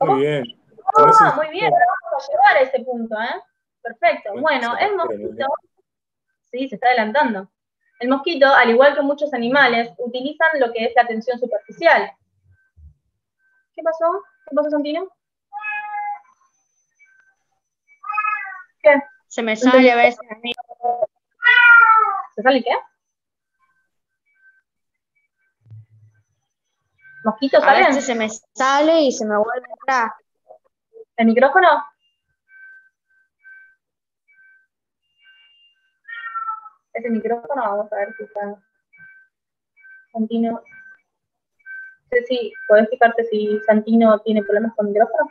Muy bien. Ah, muy bien, vamos a llevar a ese punto, ¿eh? Perfecto. Bueno, el mosquito, sí, se está adelantando. El mosquito, al igual que muchos animales, utilizan lo que es la atención superficial. ¿Qué pasó? ¿Qué pasó, Santino? ¿Qué? Se me sale a veces. ¿Se sale qué? ¿Mosquitos salen? A veces se me sale y se me vuelve a entrar. ¿El micrófono? ese micrófono, vamos a ver si está Santino. No sé si podés fijarte si Santino tiene problemas con el micrófono.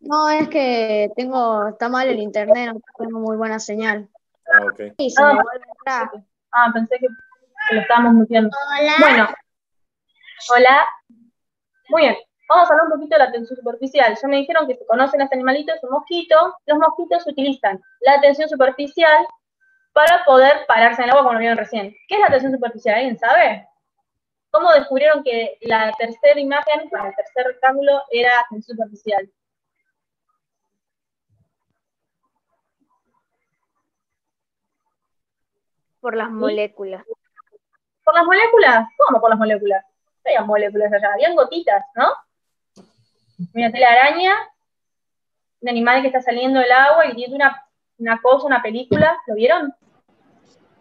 No, es que tengo, está mal el internet, no tengo muy buena señal. Ah, ok. ah, ah, pensé que, lo estábamos muteando. Hola. Bueno. Hola. Muy bien. Vamos a hablar un poquito de la atención superficial. Ya me dijeron que se conocen este animalito, es un mosquito. Los mosquitos utilizan la atención superficial para poder pararse en el agua, como lo vieron recién. ¿Qué es la atención superficial? ¿Alguien sabe? ¿Cómo descubrieron que la tercera imagen, el tercer rectángulo, era atención superficial? Por las moléculas. ¿Por las moléculas? ¿Cómo por las moléculas? No había moléculas allá, habían gotitas, ¿no? Mira, la araña, un animal que está saliendo del agua y tiene una, una cosa, una película, ¿lo vieron?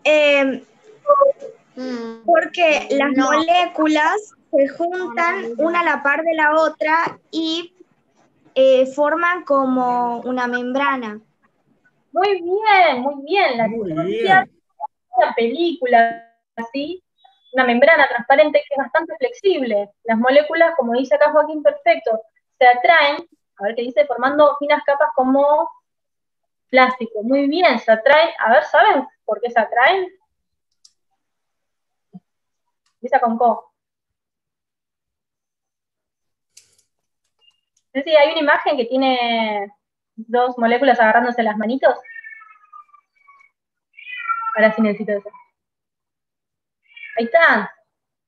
Eh, porque las moléculas se juntan una a la par de la otra y eh, forman como una membrana. Muy bien, muy bien. La muy película, así, una membrana transparente que es bastante flexible. Las moléculas, como dice acá Joaquín Perfecto, se atraen, a ver qué dice, formando finas capas como plástico. Muy bien, se atraen, a ver, ¿saben por qué se atraen? Empieza con co. Sí, hay una imagen que tiene dos moléculas agarrándose las manitos. Ahora sí necesito eso. Ahí están.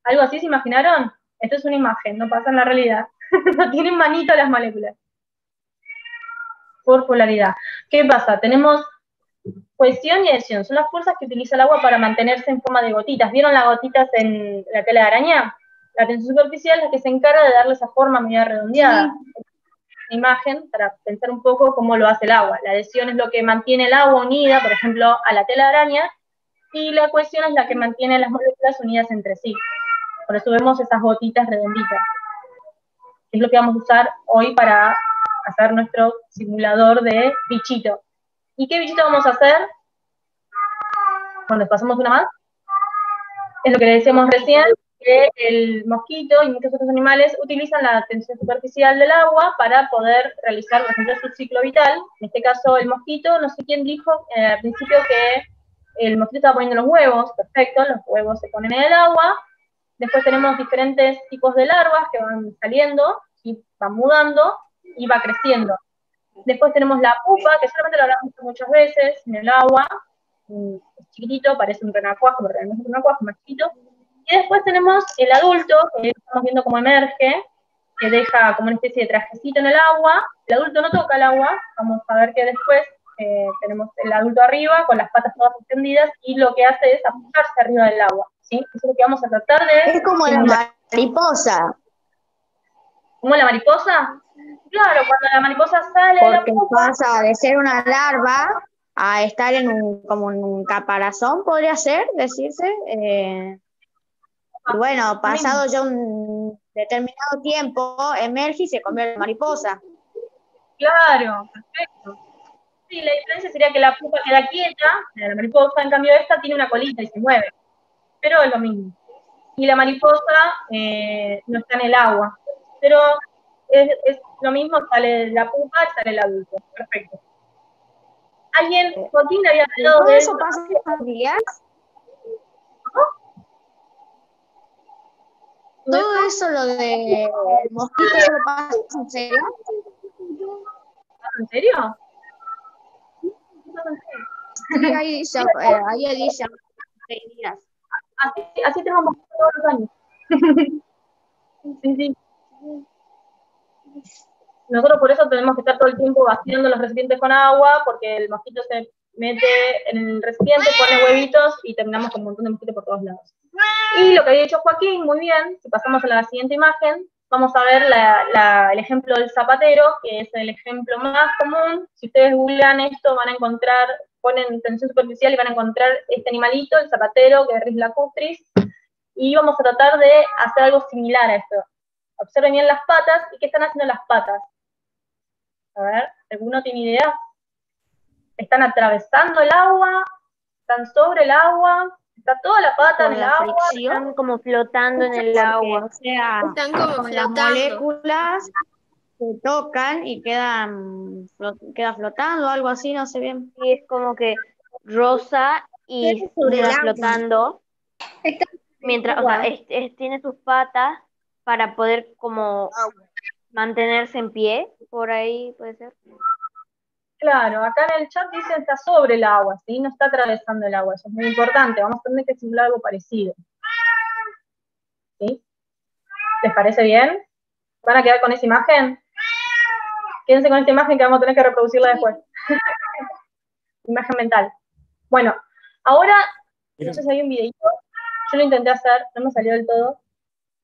¿Algo así se imaginaron? Esto es una imagen, no pasa en la realidad. no tienen manito las moléculas. Por polaridad. ¿Qué pasa? Tenemos cohesión y adhesión. Son las fuerzas que utiliza el agua para mantenerse en forma de gotitas. ¿Vieron las gotitas en la tela de araña? La tensión superficial es la que se encarga de darle esa forma media redondeada. Imagen para pensar un poco cómo lo hace el agua. La adhesión es lo que mantiene el agua unida, por ejemplo, a la tela de araña, y la cohesión es la que mantiene las moléculas unidas entre sí. Por eso vemos esas gotitas redonditas. Es lo que vamos a usar hoy para hacer nuestro simulador de bichito. ¿Y qué bichito vamos a hacer? Cuando pasamos una más. Es lo que le decíamos recién, que el mosquito y muchos otros animales utilizan la tensión superficial del agua para poder realizar, por ejemplo, su ciclo vital. En este caso, el mosquito, no sé quién dijo eh, al principio que el mosquito estaba poniendo los huevos, perfecto, los huevos se ponen en el agua. Después tenemos diferentes tipos de larvas que van saliendo y van mudando y va creciendo. Después tenemos la pupa, que solamente lo hablamos muchas veces en el agua, es chiquitito, parece un renacuajo, pero realmente es un renacuajo más chiquito. Y después tenemos el adulto, que estamos viendo cómo emerge, que deja como una especie de trajecito en el agua. El adulto no toca el agua, vamos a ver que después eh, tenemos el adulto arriba, con las patas todas extendidas, y lo que hace es apuntarse arriba del agua. ¿sí? Eso es lo que vamos a tratar de... Es como la mariposa. ¿Cómo la mariposa? Claro, cuando la mariposa sale Porque pasa de ser una larva a estar en un, como en un caparazón, podría ser, decirse. Eh, y bueno, pasado ya un determinado tiempo, emerge y se convierte en mariposa. Claro, perfecto. Sí, la diferencia sería que la pupa queda quieta, la mariposa, en cambio esta tiene una colita y se mueve. Pero es lo mismo. Y la mariposa eh, no está en el agua. Pero es, lo mismo, sale la pupa y sale el adulto. Perfecto. ¿Alguien, Joaquín, había hablado ¿Todo eso pasa en los días? Todo eso, lo de mosquito, ¿se lo pasa en serio? ¿En serio? Sí, ahí dice, eh. Así, así tenemos todos los años. sí, sí. Nosotros por eso tenemos que estar todo el tiempo vaciando los recipientes con agua, porque el mosquito se mete en el recipiente, pone huevitos y terminamos con un montón de mosquitos por todos lados. Y lo que había dicho Joaquín, muy bien, si pasamos a la siguiente imagen, vamos a ver el ejemplo del zapatero, que es el ejemplo más común. Si ustedes googlean esto, van a encontrar, ponen tensión superficial y van a encontrar este animalito, el zapatero, que es Ris lacustris, y vamos a tratar de hacer algo similar a esto. Observen bien las patas, ¿y qué están haciendo las patas? A ver, ¿alguno tiene idea? ¿Están atravesando el agua? ¿Están sobre el agua? ¿Está toda la pata en el agua? Están como flotando en el agua. O sea, Están como las flotando. moléculas se tocan y quedan flo- queda flotando, algo así, no sé bien. Y es como que rosa y queda flotando. Está- Mientras, o sea, es- es- tiene sus patas para poder como mantenerse en pie, por ahí puede ser. Claro, acá en el chat dicen está sobre el agua, ¿sí? No está atravesando el agua, eso es muy importante. Vamos a tener que simular algo parecido. ¿Sí? ¿Les parece bien? ¿Van a quedar con esa imagen? Quédense con esta imagen que vamos a tener que reproducirla después. imagen mental. Bueno, ahora, entonces hay un videito. Yo lo intenté hacer, no me salió del todo.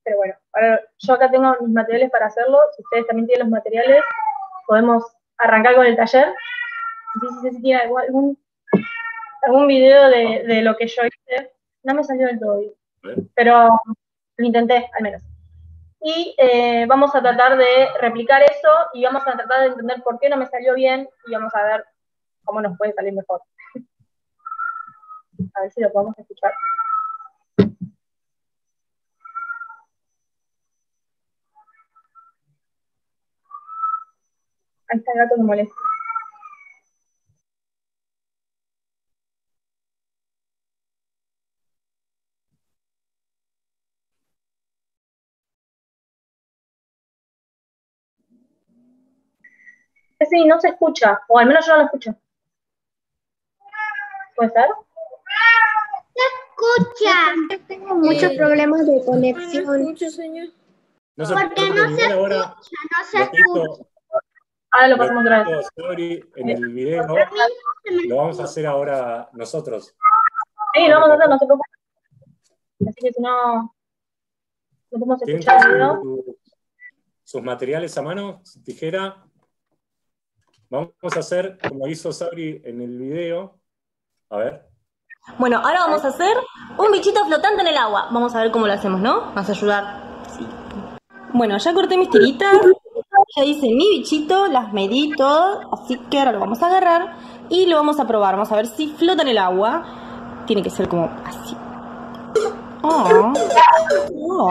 Pero bueno, ahora yo acá tengo mis materiales para hacerlo. Si ustedes también tienen los materiales, podemos arrancar con el taller. Sé si tiene algún, video de, de lo que yo hice. No me salió del todo bien, ver. pero lo intenté al menos. Y eh, vamos a tratar de replicar eso y vamos a tratar de entender por qué no me salió bien y vamos a ver cómo nos puede salir mejor. A ver si lo podemos escuchar. Ahí está el gato que molesta. Sí, no se escucha, o al menos yo no lo escucho. ¿Puede ser? Escucha. Tengo muchos problemas de conexión. Señor. No se Porque no se ahora No se escucha. Ahora lo pasamos otra vez. en el video lo vamos a hacer ahora nosotros. Sí, lo vamos a hacer, no se preocupen. Así que si no, no podemos ¿Tienen escuchar el video. su- sus materiales a mano? Tijera. Vamos a hacer como hizo Sabri en el video. A ver. Bueno, ahora vamos a hacer un bichito flotante en el agua. Vamos a ver cómo lo hacemos, ¿no? Vas a ayudar. Sí. Bueno, ya corté mis tiritas. Ya hice mi bichito, las medí todo. Así que ahora lo vamos a agarrar y lo vamos a probar. Vamos a ver si flota en el agua. Tiene que ser como así. Oh. Oh.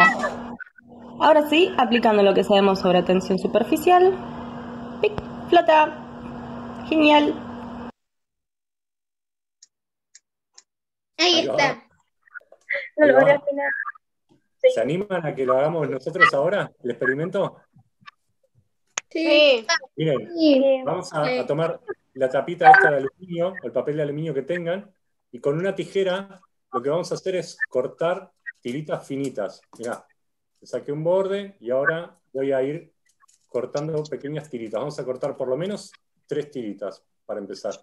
Ahora sí, aplicando lo que sabemos sobre tensión superficial. ¡Pic! Flota. Genial. Ahí está. No lo al final. ¿Se animan a que lo hagamos nosotros ahora? ¿El experimento? Sí. Miren, Sí. vamos a, Sí. a tomar la tapita esta de aluminio, o el papel de aluminio que tengan, y con una tijera lo que vamos a hacer es cortar tiritas finitas. Mirá, le saqué un borde y ahora voy a ir cortando pequeñas tiritas. Vamos a cortar por lo menos tres tiritas para empezar.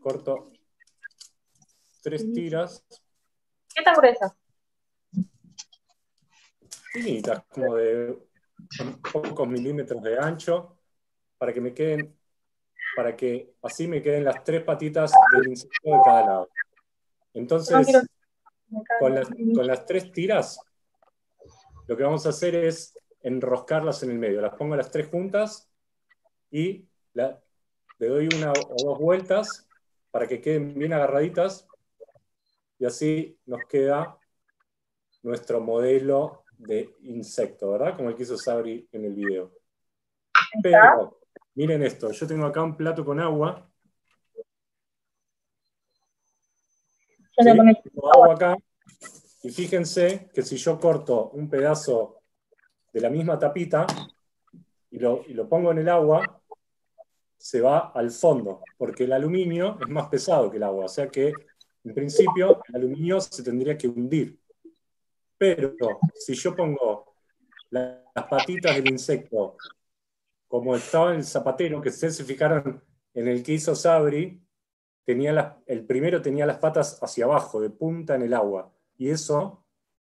Corto tres tiras ¿Qué tan gruesa? finitas, como de pocos milímetros de ancho, para que me queden, para que así me queden las tres patitas del insecto de cada lado. Entonces, cago. con las, con las tres tiras, lo que vamos a hacer es enroscarlas en el medio. Las pongo las tres juntas y la- le doy una o dos vueltas para que queden bien agarraditas y así nos queda nuestro modelo de insecto, ¿verdad? Como el que hizo Sabri en el video. Pero, miren esto, yo tengo acá un plato con agua. Yo Tengo agua acá. Y fíjense que si yo corto un pedazo de la misma tapita y lo, y lo pongo en el agua, se va al fondo, porque el aluminio es más pesado que el agua. O sea que, en principio, el aluminio se tendría que hundir. Pero si yo pongo la- las patitas del insecto, como estaba el zapatero, que ustedes se fijaron en el que hizo Sabri, tenía el primero tenía las patas hacia abajo, de punta en el agua. Y eso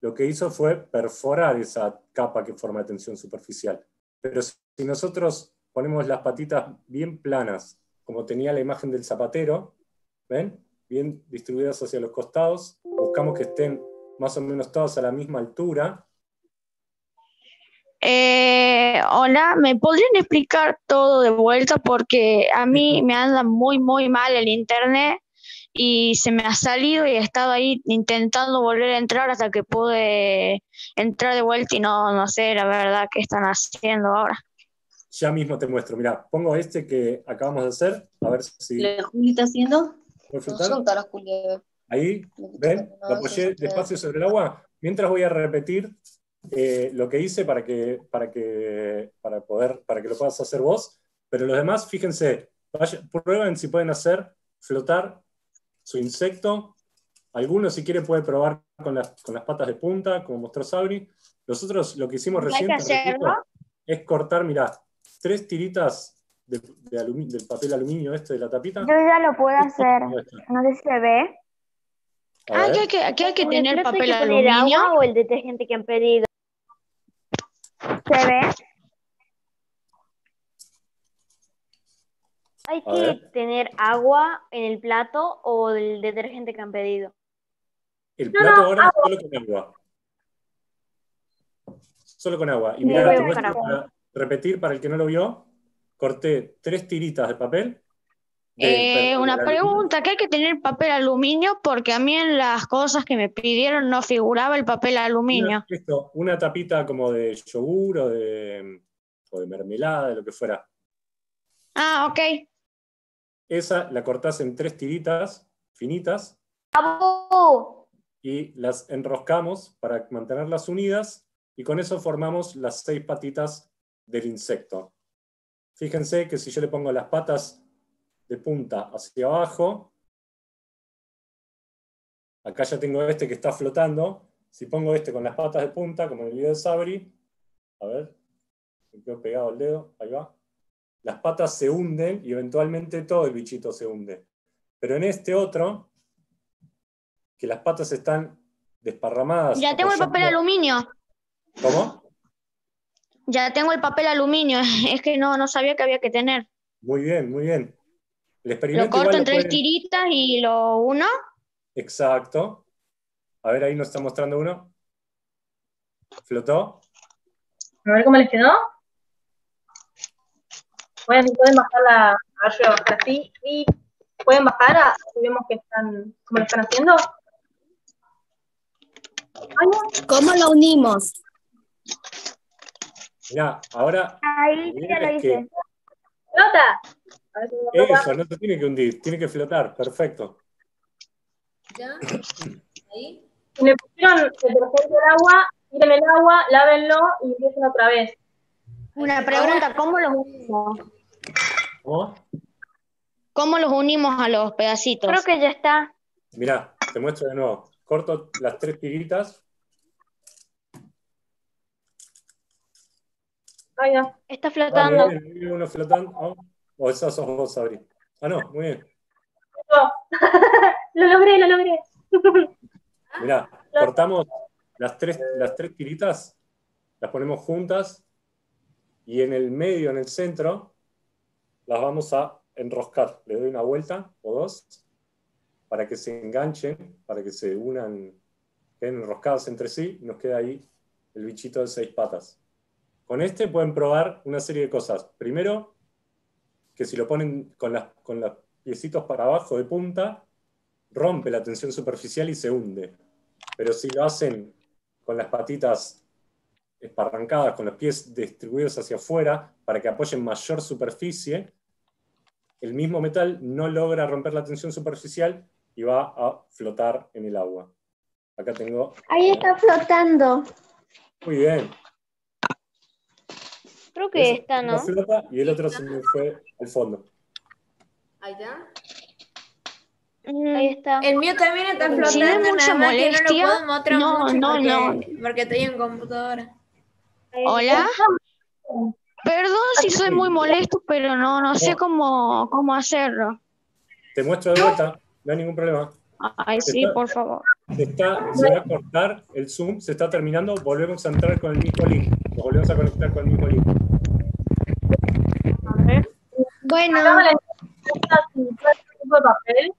lo que hizo fue perforar esa capa que forma tensión superficial. Pero si nosotros ponemos las patitas bien planas, como tenía la imagen del zapatero. Bien distribuidas hacia los costados, buscamos que estén más o menos todas a la misma altura. Eh, hola, ¿me podrían explicar todo de vuelta? Porque a mí me anda muy, muy mal el internet y se me ha salido y he estado ahí intentando volver a entrar hasta que pude entrar de vuelta y no, no sé la verdad qué están haciendo ahora. Ya mismo te muestro. Mira, pongo este que acabamos de hacer, a ver si ¿La Juli está haciendo? la Julia. Ahí, ¿ven? Lo apoyé despacio sobre el agua. Mientras voy a repetir eh, lo que hice para que, para, que, para, poder, para que lo puedas hacer vos. Pero los demás, fíjense, vaya- prueben si pueden hacer flotar su insecto. Algunos, si quieren, pueden probar con las, con las patas de punta, como mostró Sabri. Nosotros lo que hicimos ¿Hay recién es cortar, mirá, tres tiritas de, del papel aluminio este de la tapita. Yo ya lo puedo hacer. No sé si se ve. A Ah, que hay que, hay que ¿En el tener papel que poner aluminio. agua o el detergente que han pedido? ¿Se ve? ¿Hay A que ver. tener agua en el plato o el detergente que han pedido? El plato ahora es solo con agua. Solo con agua. Y mira, voy a repetir para el que no lo vio. Corté tres tiritas de papel. Eh, una pregunta, que hay que tener papel aluminio porque a mí en las cosas que me pidieron no figuraba el papel aluminio. Una, esto, una tapita como de yogur o de, o de mermelada, de lo que fuera. Ah, ok. Esa la cortás en tres tiritas finitas ¡Abu! y las enroscamos para mantenerlas unidas y con eso formamos las seis patitas del insecto. Fíjense que si yo le pongo las patas de punta hacia abajo, acá ya tengo este que está flotando, si pongo este con las patas de punta, como en el video de Sabri, a ver, me quedo pegado el dedo, ahí va, las patas se hunden y eventualmente todo el bichito se hunde. Pero en este otro, que las patas están desparramadas. Ya tengo el papel aluminio. ¿Cómo? Ya tengo el papel aluminio. Es que no, no sabía que había que tener. Muy bien, muy bien. El Lo corto igual en lo tres pueden- tiritas y lo uno. Exacto. A ver, ahí nos está mostrando uno. ¿Flotó? A ver cómo les quedó. Pueden, pueden bajar la. A ver, yo así. Y pueden bajar a. Si vemos que están. ¿Cómo lo están haciendo? ¿Cómo lo unimos? Mirá, ahora Ahí la ya lo es que hice. ¡Flota! Eso no se tiene que hundir, tiene que flotar, perfecto. ¿Ya? ¿Ahí? Si le pusieron detergente al agua, tiren el agua, lávenlo y empiecen otra vez. Una pregunta, ¿cómo los unimos? ¿Cómo? ¿Cómo los unimos a los pedacitos? Creo que ya está. Mirá, te muestro de nuevo. Corto las tres tiritas. Ay, no. Está flotando. bien, uno flotando. Oh, O esas sos vos, Sabri. Ah, no, muy bien. Lo logré, lo logré. Mirá, cortamos las tres, las tres tiritas, las ponemos juntas y en el medio, en el centro, las vamos a enroscar. Le doy una vuelta o dos para que se enganchen, para que se unan, queden enroscadas entre sí y nos queda ahí el bichito de seis patas. Con este pueden probar una serie de cosas. Primero, que si lo ponen con, las, con los piecitos para abajo de punta, rompe la tensión superficial y se hunde. Pero si lo hacen con las patitas esparrancadas, con los pies distribuidos hacia afuera, para que apoyen mayor superficie, el mismo metal no logra romper la tensión superficial y va a flotar en el agua. Acá tengo. Ahí está flotando. Muy bien. Creo que uno ¿no? flota y el otro se me fue al fondo. Ahí está. Ahí está. El mío también está Si no flotando, mucha nada más que no molestia, lo puedo mostrar no, mucho no, porque, no. porque estoy en computadora. Hola. Perdón si soy muy molesto, pero no, no sé cómo, cómo hacerlo. Te muestro de vuelta, no hay ningún problema. Ay, sí, por favor. Se, está, se va a cortar el Zoom, se está terminando, volvemos a entrar con el mismo link. Nos volvemos a conectar con el mismo link. A ver. Bueno, papel.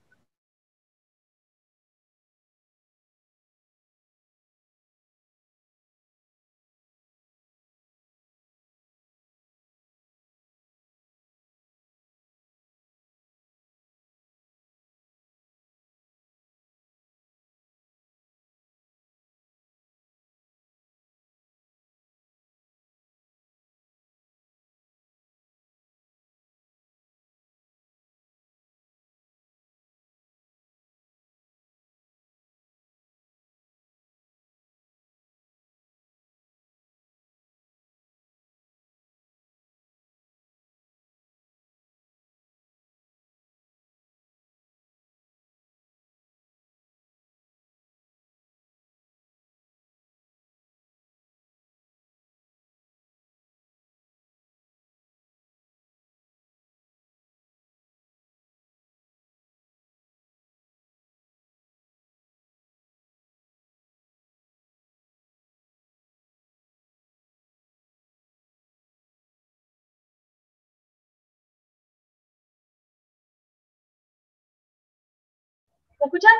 ¿Me escuchan?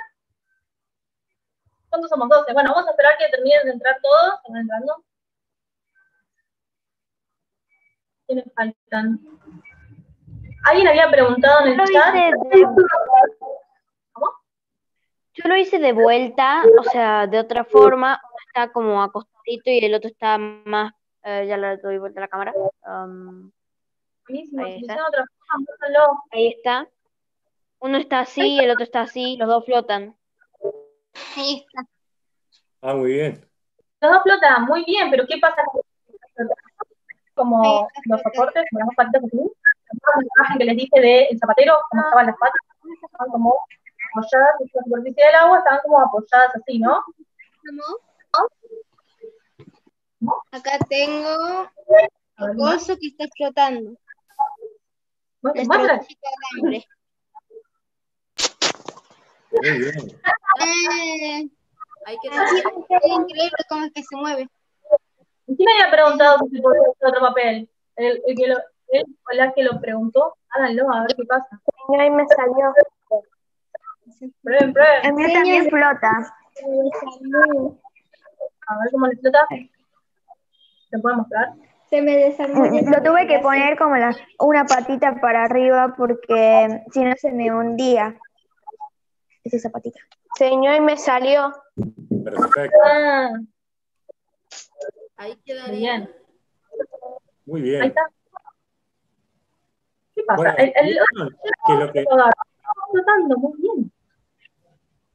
¿Cuántos somos? 12. Bueno, vamos a esperar que terminen de entrar todos. ¿Están entrando? ¿Quiénes faltan? Alguien había preguntado en el chat. de, ¿Cómo? yo lo hice de vuelta, o sea, de otra forma. Uno está como acostadito y el otro está más. eh, ya le doy vuelta a la cámara. Um, Buenísimo. Si otra forma, ahí está. Uno está así, el otro está así, los dos flotan. ahí está. Ah, muy bien. Los dos flotan muy bien, pero ¿qué pasa con como los soportes, como las dos patitas así? La imagen que les dije del zapatero, como estaban las patas, estaban como apoyadas en la superficie del agua, estaban como apoyadas así, ¿no? Acá tengo el coso que está flotando. Nuestro muestra. bichito de hambre. Muy bien. Hay que así dar es increíble cómo es que se mueve. ¿Quién había preguntado si se podía hacer otro papel? El, el que lo, él o la que lo preguntó, háganlo, a ver qué pasa. Ahí me salió. Prueben, prueben. El mío también flota. A ver cómo les flota. ¿Se puede mostrar? Se me desarmó. Lo tuve que poner como la- una patita para arriba porque si no se me hundía. Es esa patita. Señor, y me salió. Perfecto. Ah, Ahí muy quedaría. bien. Muy Ahí bien. está. ¿Qué pasa? Bueno, El, el, que lo que, muy bien.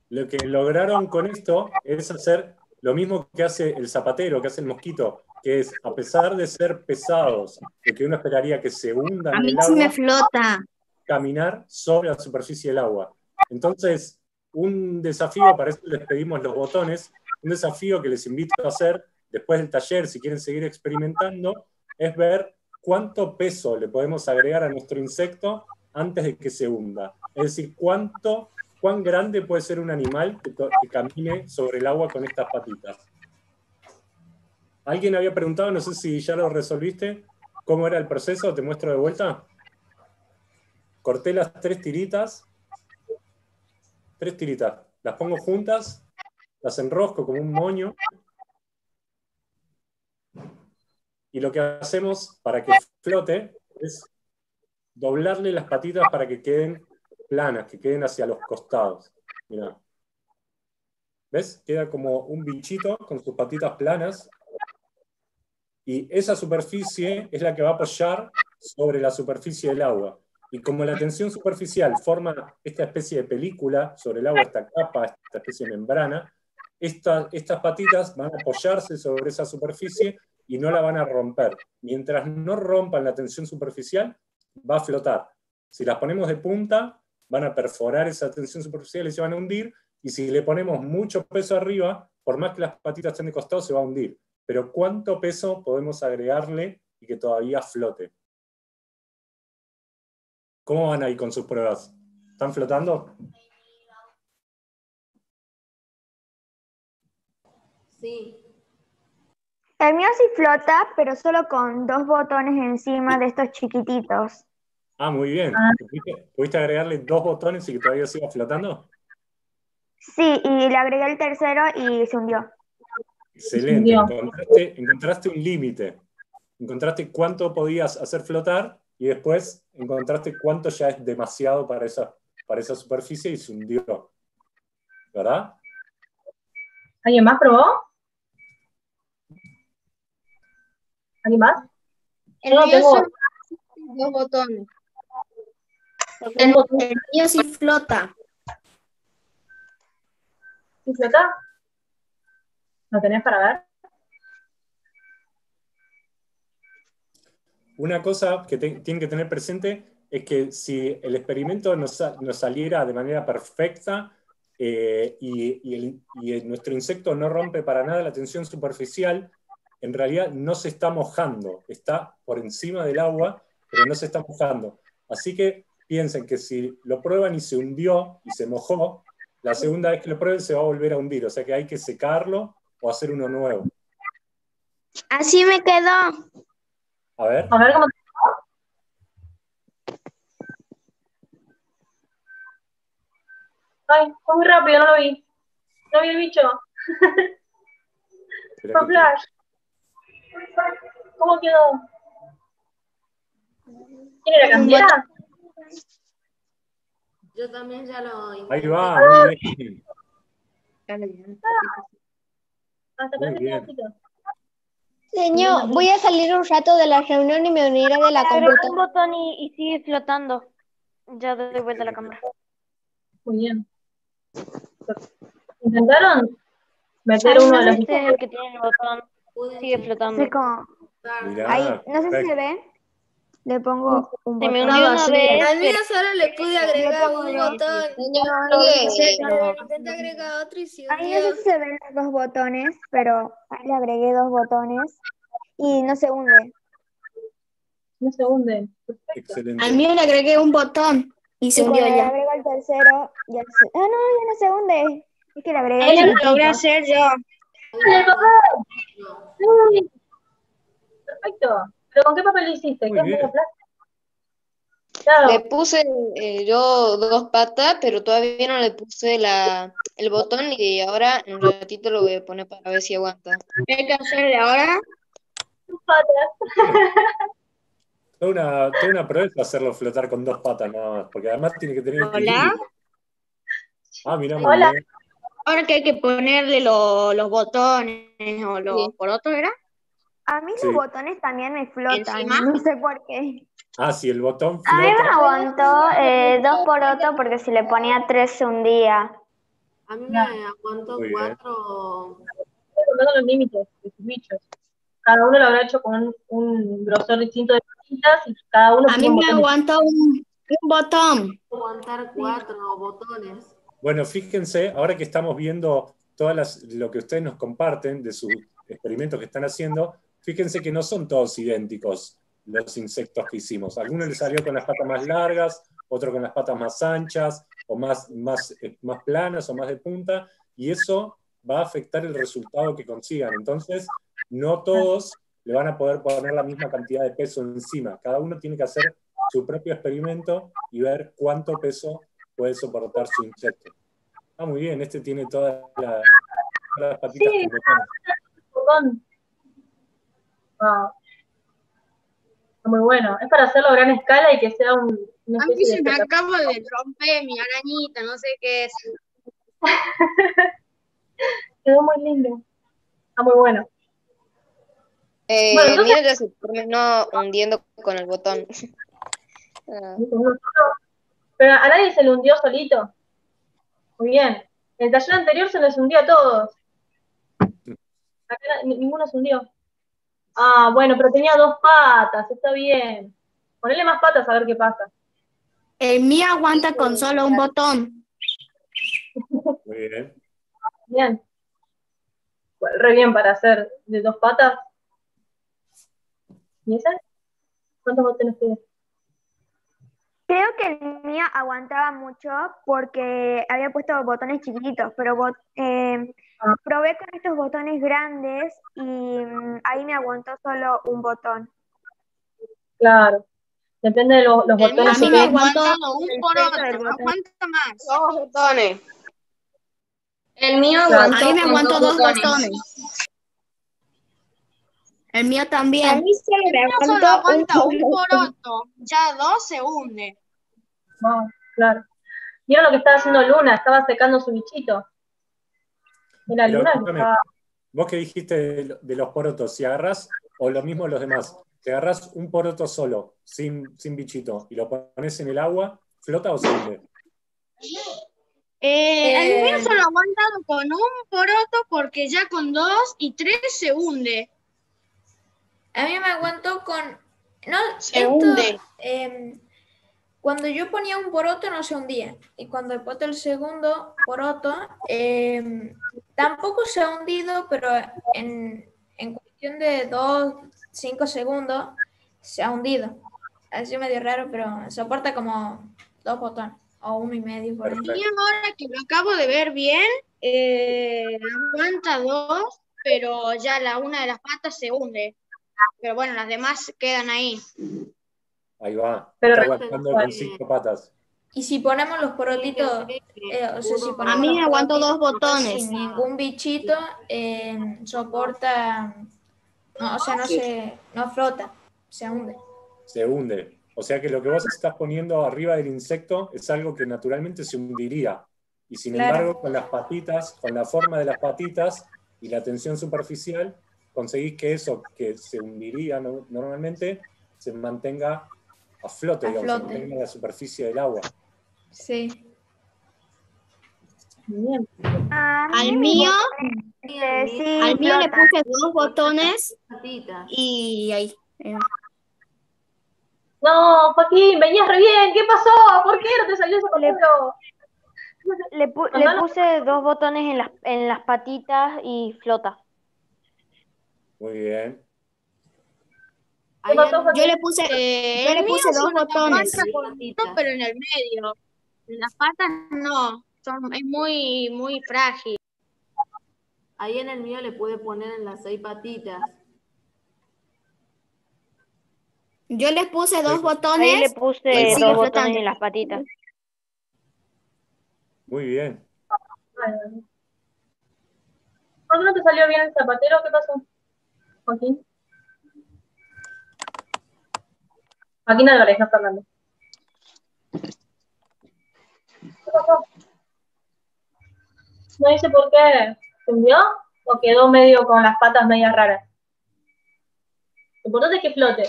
lo que lograron con esto es hacer lo mismo que hace el zapatero, que hace el mosquito, que es, a pesar de ser pesados, de que uno esperaría que se hundan A en mí el sí me flota. caminar sobre la superficie del agua. Entonces, un desafío, para eso les pedimos los botones, un desafío que les invito a hacer después del taller, si quieren seguir experimentando, es ver cuánto peso le podemos agregar a nuestro insecto antes de que se hunda. Es decir, cuánto, cuán grande puede ser un animal que, que camine sobre el agua con estas patitas. Alguien había preguntado, no sé si ya lo resolviste, cómo era el proceso, te muestro de vuelta. Corté las tres tiritas, tres tiritas, las pongo juntas, las enrosco como un moño. Y lo que hacemos para que flote es doblarle las patitas para que queden planas, que queden hacia los costados. Mirá. ¿Ves? Queda como un bichito con sus patitas planas. Y esa superficie es la que va a apoyar sobre la superficie del agua. Y como la tensión superficial forma esta especie de película sobre el agua, esta capa, esta especie de membrana, esta- estas patitas van a apoyarse sobre esa superficie y no la van a romper. Mientras no rompan la tensión superficial, va a flotar. Si las ponemos de punta, van a perforar esa tensión superficial y se van a hundir. Y si le ponemos mucho peso arriba, por más que las patitas estén de costado, se va a hundir. pero ¿cuánto peso podemos agregarle y que todavía flote? ¿Cómo van ahí con sus pruebas? ¿Están flotando? Sí. El mío sí flota, pero solo con dos botones encima de estos chiquititos. Ah, muy bien. ¿Pudiste, pudiste agregarle dos botones y que todavía siga flotando? Sí, y le agregué el tercero y se hundió. Excelente. Encontraste un límite. Encontraste cuánto podías hacer flotar y después encontraste cuánto ya es demasiado para esa, para esa superficie y se hundió. ¿Verdad? ¿Alguien más probó? ¿Alguien más? El no mío tengo- son dos botones. ¿Un botón El mío sí flota. que flota? ¿Lo tenés para ver? Una cosa que te- tienen que tener presente es que si el experimento nos, nos saliera de manera perfecta eh, y, nuestro insecto no rompe para nada la tensión superficial, en realidad no se está mojando, está por encima del agua, pero no se está mojando. Así que piensen que si lo prueban y se hundió y se mojó, la segunda vez que lo prueben se va a volver a hundir, o sea que hay que secarlo o hacer uno nuevo. Así me quedó. A ver. A ver cómo Ay, fue muy rápido, no lo vi. No vi el bicho. Fue flash. ¿Cómo quedó? ¿Quién era Candela? Yo también ya lo Ahí va, muy bien. Hasta Muy parece que. Señor, voy a salir un rato de la reunión y me uniré de la agregué un computadora. botón y, y sigue flotando. Ya doy vuelta a la cámara. Muy bien. ¿Intentaron meter uno no de los... Este es el que tiene el botón. pude Sigue flotando. Es como, Mirá, ahí, no sé si se ve. Le pongo un botón. Al mío solo le pude agregar un botón. Cuando intenté agregar otro y se Ahí no hundió. sé si se ven los dos botones, pero ahí le agregué dos botones y no se hunde. No se. Perfecto. Excelente. Al mío le agregué un botón y se Y hundió le ya. agrego el tercero, ya se... Ah, no, ya no se hunde. Es que le agregué el lo logré hacer yo. Perfecto. ¿Pero con qué papel lo hiciste? Muy ¿Qué bien. Claro. Le puse eh, yo dos patas, pero todavía no le puse la, el botón y ahora en un ratito lo voy a poner para ver si aguanta. ¿Qué hay que hacerle ahora? tus patas. Toda una, toda una proeza hacerlo flotar con dos patas nada más, porque además tiene que tener Hola. Ah, mira, Hola. bien. Ahora que hay que ponerle lo- los botones o los por otro, ¿era? A mí Sí. los botones también me flotan, ¿Encima? no sé por qué. Ah, si el botón A mí me flota. aguantó eh, dos por otro porque si le ponía tres se hundía. A mí me aguantó Muy cuatro. Los límites de sus bichos. Cada uno lo habrá hecho con un, un grosor distinto de patitas y cada uno A mí un me aguantó un, un botón. aguantar cuatro botones. Bueno, fíjense, ahora que estamos viendo todas las, lo que ustedes nos comparten de sus experimentos que están haciendo, fíjense que no son todos idénticos los insectos que hicimos. Algunos les salió con las patas más largas, otro con las patas más anchas, o más, más, eh, más planas, o más de punta, y eso va a afectar el resultado que consigan. Entonces, no todos le van a poder poner la misma cantidad de peso encima. Cada uno tiene que hacer su propio experimento y ver cuánto peso puede soportar su insecto. Ah, muy bien, este tiene todas la- todas las patitas Sí. Wow. Está muy bueno. Es para hacerlo a gran escala y que sea un, A mí se me acaba de romper mi arañita, no sé qué es. Quedó muy lindo. Está muy bueno. Eh, Bueno, el entonces- se terminó hundiendo con el botón. Ah. Pero a nadie se le hundió solito. Muy bien. El taller anterior se les hundió a todos. Acá ninguno se hundió. Ah, bueno, pero tenía dos patas, está bien. Ponele más patas a ver qué pasa. El mío aguanta con solo un botón. Muy bien. Bien. re bien para hacer de dos patas. ¿Y ese? ¿Cuántos botones tiene? Creo que el mío aguantaba mucho porque había puesto botones chiquititos, pero bot- eh, probé con estos botones grandes y mm, ahí me aguantó solo un botón. Claro. Depende de lo- los mío botones un el por peso otro, del botón. aguanta más. Dos botones. El mío aguantó A mí me aguantó dos botones. botones. El mío A también. mí solo un aguanta un poroto. Ya dos se hunde. Ah, claro. ¿Vieron lo que estaba haciendo Luna? Estaba secando su bichito. Pero Luna estaba. Vos que dijiste de, los porotos, si agarrás, o lo mismo los demás, si agarrás un poroto solo, sin, sin bichito, y lo pones en el agua, ¿flota o se hunde? Eh, el mío Eh, solo ha aguantado con un poroto porque ya con dos y tres se hunde. A mí me aguantó con. No, Se esto, hunde. em, cuando yo ponía un poroto no se hundía. Y cuando he puesto el segundo poroto, em, tampoco se ha hundido, pero en, en cuestión de dos, cinco segundos se ha hundido. Así medio raro, pero soporta como dos botones o uno y medio por. Perfecto. Y ahora que lo acabo de ver bien, eh, aguanta dos, pero ya la una de las patas se hunde. Pero bueno, las demás quedan ahí. Ahí va. Pero Está aguantando con cinco patas. Y si ponemos los porotitos, eh, o sea, si A ponemos mí me aguantó porotitos dos botones. sin ningún bichito, eh, soporta, no, o sea, no se, no flota, se hunde. Se hunde. O sea que lo que vos estás poniendo arriba del insecto es algo que naturalmente se hundiría. Y sin Claro. embargo, con las patitas, con la forma de las patitas y la tensión superficial, conseguís que eso que se hundiría no- normalmente se mantenga a flote, A digamos, flote. se mantenga en la superficie del agua. Sí. Bien. A mí Al mío, sí, al mío le puse dos botones y ahí. eh, No, Joaquín, venías re bien. ¿Qué pasó? ¿Por qué no te salió ese color? Le, pu- le puse dos botones en las, en las patitas y flota. Muy bien. Yo le puse, yo le puse dos botones, pero en el medio. En las patas no, son, es muy, muy frágil. Ahí en el mío le puede poner en las seis patitas. Yo les puse dos Ahí le botones, puse dos botones flotando. en las patitas. Muy bien. ¿Por qué no te salió bien el zapatero? ¿Qué pasó? Joaquín. Joaquín Álvarez, no Fernando. No dice por qué. ¿Se hundió? ¿O quedó medio con las patas medias raras? Lo importante es que flote.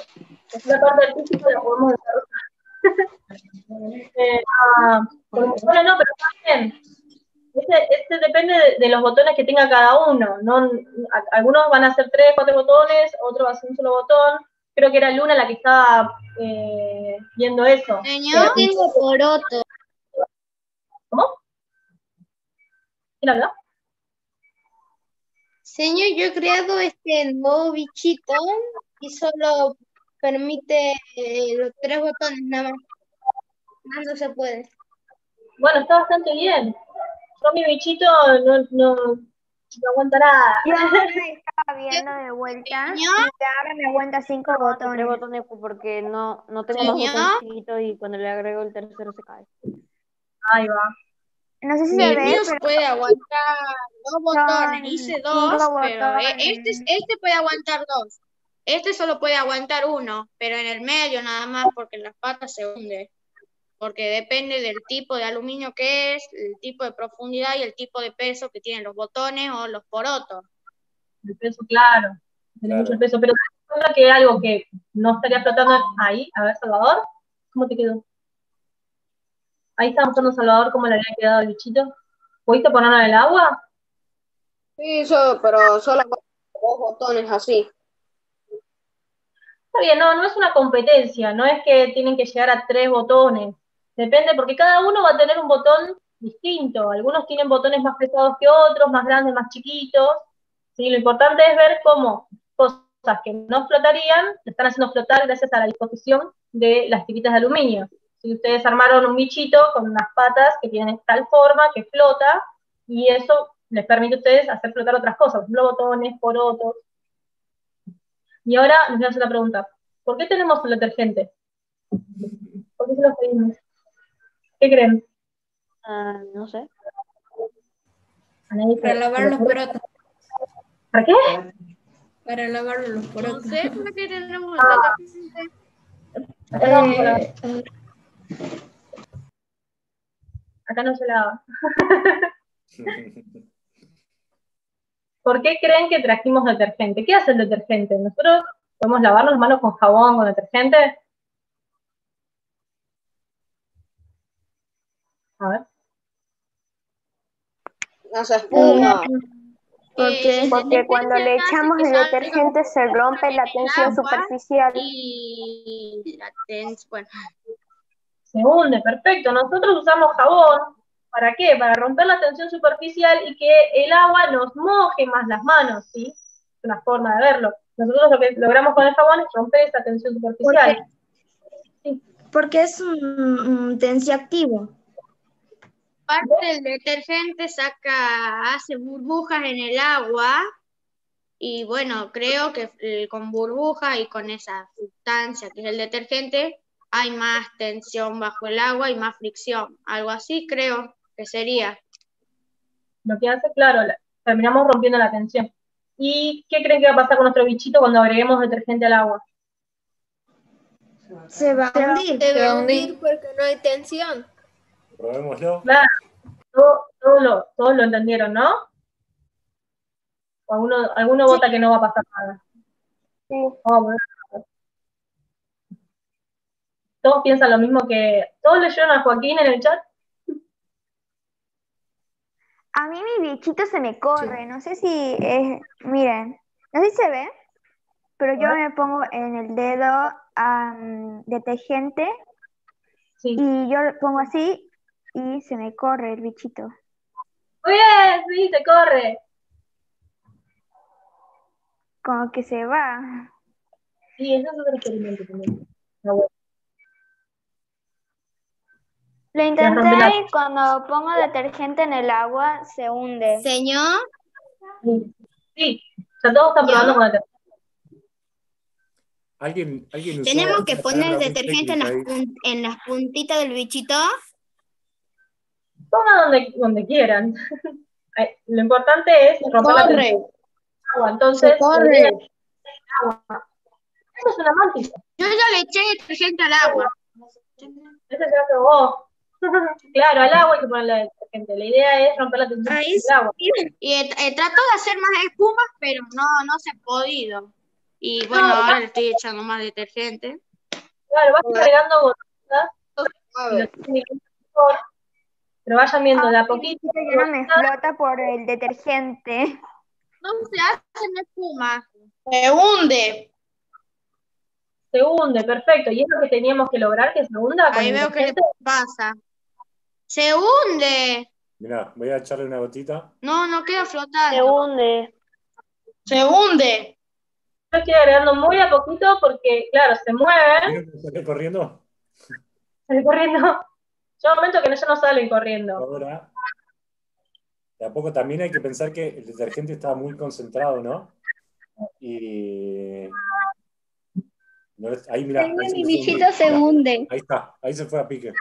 Es la parte artística la podemos desarrollar. Eh, ah, bueno, no, pero está bien. Este, este depende de, de los botones que tenga cada uno. Algunos van a ser tres, cuatro botones, otros va a ser un solo botón. Creo que era Luna la que estaba eh, viendo eso. Señor, tengo poroto. ¿Cómo? ¿Quién habló? Señor, yo he creado este nuevo bichito y solo permite eh, los tres botones nada más. Más no se puede. Bueno, está bastante bien. Yo mi bichito no, no, no aguanta nada. Yo me estaba viendo de vuelta y ahora me aguanta cinco Tres botones. botones porque no, no tengo dos Señor. botones chiquitos y cuando le agrego el tercero se cae. Ahí va. No sé si se ve, pero puede aguantar dos botones, hice dos, pero eh, botones. este, este puede aguantar dos. Este solo puede aguantar uno, pero en el medio nada más porque en las patas se hunde. Porque depende del tipo de aluminio que es, el tipo de profundidad y el tipo de peso que tienen los botones o los porotos. El peso, claro. Tiene Claro. mucho el peso. Pero ¿te que algo que no estaría flotando ahí? A ver, Salvador, ¿cómo te quedó? Ahí está mostrando Salvador cómo le había quedado el bichito. ¿Pudiste ponerlo en el agua? Sí, so- pero solo con dos botones así. Está bien, no, no es una competencia, no es que tienen que llegar a tres botones. Depende, porque cada uno va a tener un botón distinto. Algunos tienen botones más pesados que otros, más grandes, más chiquitos. ¿sí? Lo importante es ver cómo cosas que no flotarían, están haciendo flotar gracias a la disposición de las tiritas de aluminio. Si ustedes armaron un bichito con unas patas que tienen tal forma, que flota, y eso les permite a ustedes hacer flotar otras cosas, ejemplo, botones, porotos. Y ahora les voy a hacer la pregunta, ¿por qué tenemos el detergente? ¿Por qué se lo pedimos? ¿Qué creen? Ah, no sé. ¿A nadie Para lavar los porotos. ¿Para qué? Para lavar los No porotos. sé por qué tenemos Ah. no, Eh, acá no se lava. ¿Por qué creen que trajimos detergente? ¿Qué hace el detergente? ¿Nosotros podemos lavar las manos con jabón, con detergente? A ver. No se espuma. Porque, Eh, porque el cuando le echamos el detergente se rompe la tensión superficial. Y la tens, bueno, Se hunde, perfecto. Nosotros usamos jabón. ¿Para qué? Para romper la tensión superficial y que el agua nos moje más las manos, ¿sí? Es una forma de verlo. Nosotros lo que logramos con el jabón es romper esa tensión superficial. Porque es un, un tensioactivo. Parte del detergente saca, hace burbujas en el agua y bueno, creo que eh, con burbujas y con esa sustancia que es el detergente hay más tensión bajo el agua y más fricción, algo así creo que sería. Lo que hace, claro, la- terminamos rompiendo la tensión. ¿Y qué creen que va a pasar con nuestro bichito cuando agreguemos detergente al agua? Se va a hundir. Se va a hundir porque no hay tensión. Probémoslo. Claro, todo- todo lo- todos lo entendieron, ¿no? O alguno, alguno vota que no va a pasar nada. Vamos a poner- Todos piensan lo mismo que. ¿Todos leyeron a Joaquín en el chat? A mí mi bichito se me corre, no sé si es, miren, no sé si se ve, pero yo me pongo en el dedo am, detergente Sí. y yo lo pongo así y se me corre el bichito. Muy bien, sí, se corre. Como que se va. Sí, eso es otro experimento también. Bueno. Lo intenté y cuando pongo detergente en el agua se hunde. Señor, Sí, sí, ya todos están probando con detergente. ¿Alguien, alguien tenemos que poner detergente en las, en las puntitas del bichito. Pongan donde, donde quieran. Lo importante es romper la del agua. Entonces, corre. es agua. Eso es una mágica. Yo ya le eché detergente al agua. Eso hace vos. claro, al agua hay que ponerle detergente. La idea es romper la tensión del agua. Y he, he tratado de hacer más espumas, pero no, no se ha podido. Y bueno, No, ahora le estoy echando más detergente. Claro, vas agregando gotitas pero vayan viendo de a poquito. Ya no me flota por el detergente. No se hacen espuma. Se hunde. Se hunde, perfecto. Y es lo que teníamos que lograr, que se hunda Ahí veo que le pasa. Se hunde. Mirá, voy a echarle una gotita. No, no queda Se flotando. hunde. Se hunde. Yo estoy agregando muy a poquito porque, claro, se mueven, ¿Vieron que sale corriendo? salen corriendo. Yo un momento que no, ya no salen corriendo. Ahora, de a poco también hay que pensar que el detergente está muy concentrado, ¿no? Y. no ahí, mirá, ahí se Mi bichito se hunde. Ahí está, ahí se fue a pique.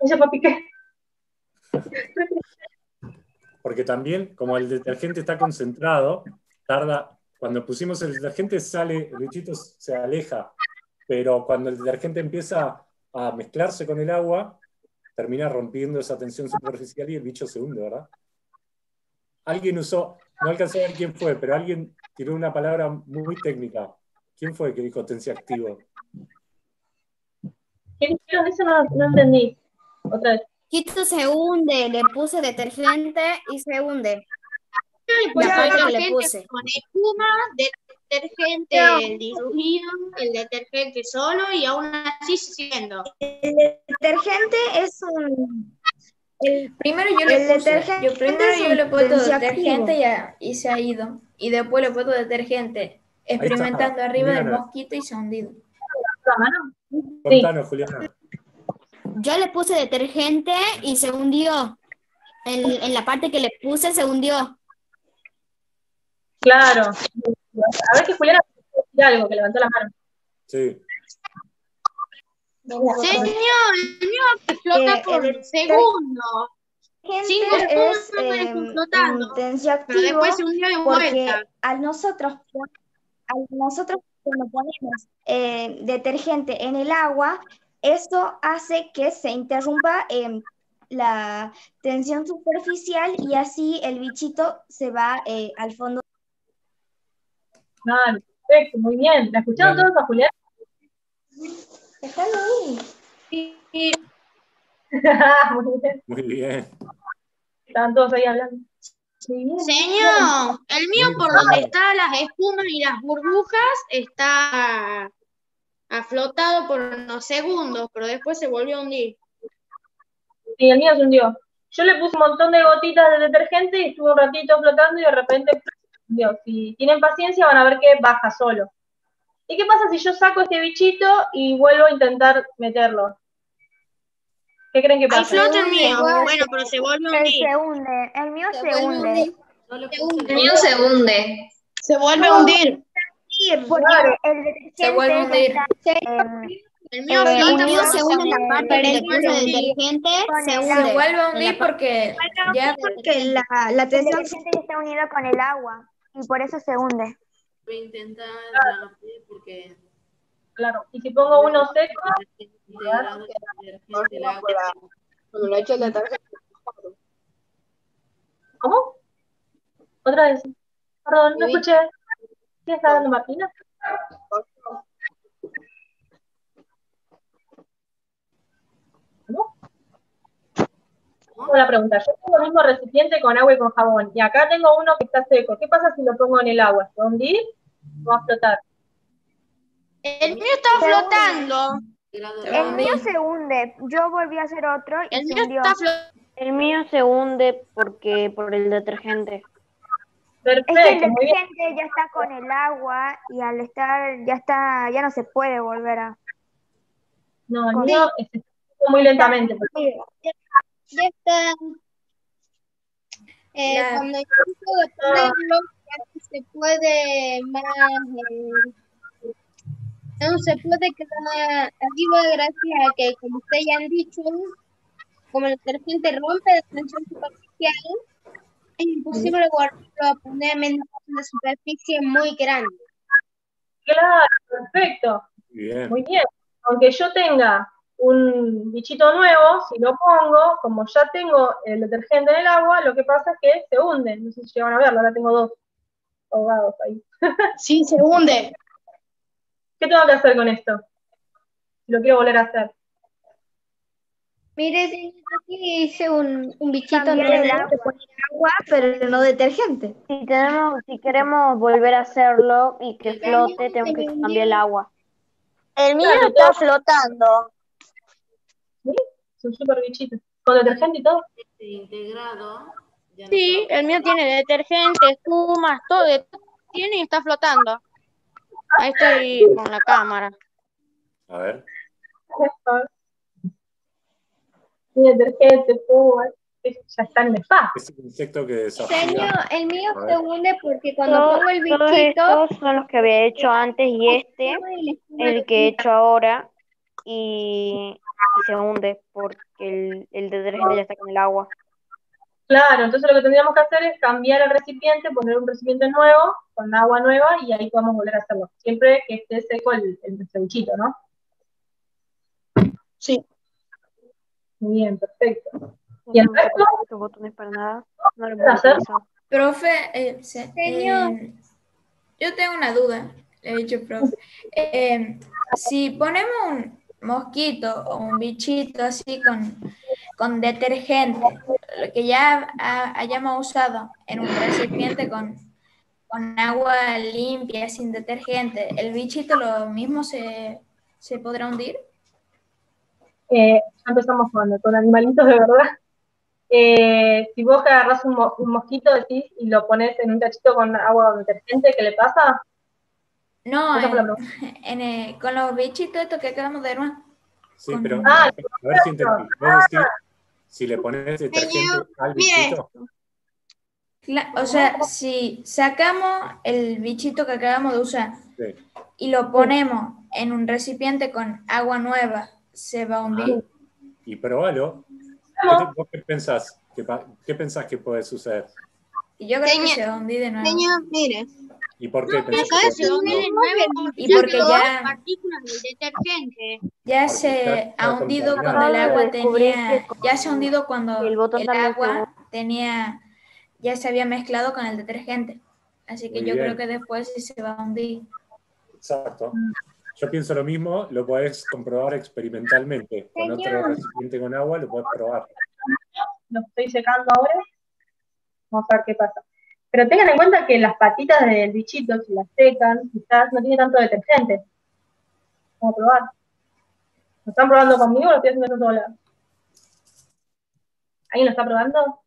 Ese fue piqué. Porque también, como el detergente está concentrado, tarda. Cuando pusimos el detergente, sale, el bichito se aleja. Pero cuando el detergente empieza a mezclarse con el agua, termina rompiendo esa tensión superficial y el bicho se hunde, ¿verdad? Alguien usó, no alcancé a ver quién fue, pero alguien tiró una palabra muy técnica. ¿Quién fue que dijo tensiactivo? ¿Qué dijeron? Eso no, no entendí. Otra vez. Bichito se hunde. Le puse detergente y se hunde. Pues La que le puse. Con espuma, detergente diluido, el detergente solo y aún así siendo. El detergente es un, Primero yo le El puse, detergente yo primero yo le tensiactivo. detergente y, a- y se ha ido. Y después le puesto detergente experimentando arriba del mosquito y se ha hundido. ¿La mano? Sí. Contanos, Juliana. Yo le puse detergente y se hundió. En, en la parte que le puse se hundió. Claro. A ver que Juliana decir algo, que levantó la mano. Sí. Señor, el mío flota Eh, por el segundo. Cinco es eh, hundió de porque vuelta. al nosotros, al nosotros cuando ponemos eh, detergente en el agua, eso hace que se interrumpa eh, la tensión superficial y así el bichito se va eh, al fondo. Claro, perfecto, muy bien. ¿La escucharon Bien. todos a Juliana? Están ahí. Y muy bien. Muy bien. Estaban todos ahí hablando. Bien. Señor, el mío por bien. donde están las espumas y las burbujas está aflotado por unos segundos, pero después se volvió a hundir. Sí, el mío se hundió. Yo le puse un montón de gotitas de detergente y estuvo un ratito flotando y de repente hundió. Si tienen paciencia van a ver que baja solo. ¿Y qué pasa si yo saco este bichito y vuelvo a intentar meterlo? ¿Qué creen que Ahí pasa? flota el mío. Bueno, pero se volvió a hundir. se hunde, el mío se, vuelve hunde. el mío se hunde. Se vuelve a hundir. Porque Claro. el detergente Se vuelve a hundir. está, em, El mío El flota mío se hunde en la parte Pero detergente, se Se hunde. Se vuelve a hundir porque ya Porque la, la el tensión detergente está unido con el agua y por eso se hunde. Voy a intentar tragar porque Claro. Y si pongo uno seco. Cuando echo. ¿cómo? Otra vez. Perdón, no escuché. ¿Qué está dando Martina? Tengo la pregunta. Yo tengo el mismo recipiente con agua y con jabón. Y acá tengo uno que está seco. ¿Qué pasa si lo pongo en el agua? ¿Se va a hundir o va a flotar? El mío está flotando. Se El mío se hunde. Yo volví a hacer otro y El se mío hundió. está flotando. El mío se hunde porque por el detergente. Es que el Perfecto, bien. detergente ya está con el agua y al estar, ya está, ya no se puede volver a. No, el mío está muy lentamente. Ya está. Eh, Ya. Cuando intento de ponerlo, se puede más. eh, no se puede quedar arriba gracias a que, como ustedes ya han dicho, como el detergente rompe la tensión superficial, es imposible volverlo a poner menos una superficie muy grande. Claro, perfecto. Bien. Muy bien. Aunque yo tenga un bichito nuevo, si lo pongo, como ya tengo el detergente en el agua, lo que pasa es que se hunde. No sé si llegan a verlo, ahora tengo dos ahogados ahí. Sí, se hunde. ¿Qué tengo que hacer con esto? Lo quiero volver a hacer. Mire, aquí hice un, un bichito el nuevo. agua. agua, pero no detergente. Si tenemos, si queremos volver a hacerlo y que flote, tenemos que cambiar el agua. El mío Claro, está todo- flotando. ¿Sí? Es un super bichito. Con detergente y todo. Este integrado. Ya Sí, el mío tiene detergente, espumas, todo. de- Tiene y está flotando. Ahí estoy con la cámara. A ver. Detergente, eso Ya está en. Es un insecto que desafía. Señor, el mío se hunde porque cuando Todos, pongo el todos bichito, estos son los que había hecho antes y este, el que he hecho ahora, y, y se hunde porque el, el detergente ya está con el agua. Claro, entonces lo que tendríamos que hacer es cambiar el recipiente, poner un recipiente nuevo, con agua nueva, y ahí podemos volver a hacerlo. Siempre que esté seco el, el nuestro bichito, ¿no? Sí. Muy bien, perfecto. ¿Y el resto? estos botones para nada. No los ¿Para puedo hacer? Profe, eh, se- Señor. eh, yo tengo una duda, le he dicho, profe. Eh, si ponemos un mosquito o un bichito así con, con detergente, lo que ya ha- hayamos usado en un recipiente con, con agua limpia, sin detergente, ¿el bichito lo mismo se, se podrá hundir? Eh, ya empezamos con, con animalitos de verdad. eh, si vos agarrás un, mo- un mosquito decís, y lo pones en un tachito con agua detergente, ¿qué le pasa? No, la en- en, eh, con los bichitos estos que acabamos de armar. Sí, Con- pero Ah, a ver si entendí. Vos decís, si le pones detergente al bichito, Cla- O sea, si sacamos el bichito que acabamos de usar sí. y lo ponemos en un recipiente con agua nueva, se va a hundir. y probalo. ¿Qué te- ¿Vos qué pensás? ¿Qué, qué pensás que puede suceder? Yo creo que Señor- se va a hundir de nuevo. Señor, mire, ¿Y por qué pensás acá que nuevo Y porque por ya- partículas del detergente. Ya se ha hundido cuando el agua tenía, ya se ha hundido cuando el el agua tenía, ya se había mezclado con el detergente. Así que Muy yo bien. creo que después sí se va a hundir. Exacto. Yo pienso lo mismo, lo podés comprobar experimentalmente. Con otro recipiente con agua lo podés probar. Lo estoy secando ahora. Vamos a ver qué pasa. Pero tengan en cuenta que las patitas del bichito, si las secan, quizás no tiene tanto detergente. Vamos a probar. ¿Lo están probando conmigo o lo estoy haciendo sola? ¿Alguien lo está probando?